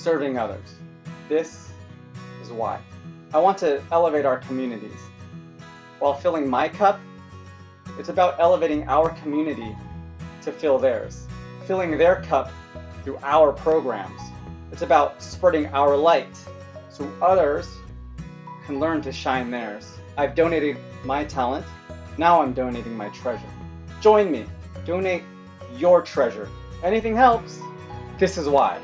serving others. This is why. I want to elevate our communities. While filling my cup, it's about elevating our community to fill theirs, filling their cup through our programs. It's about spreading our light so others can learn to shine theirs. I've donated my talent, now I'm donating my treasure. Join me, donate your treasure. Anything helps. This is why.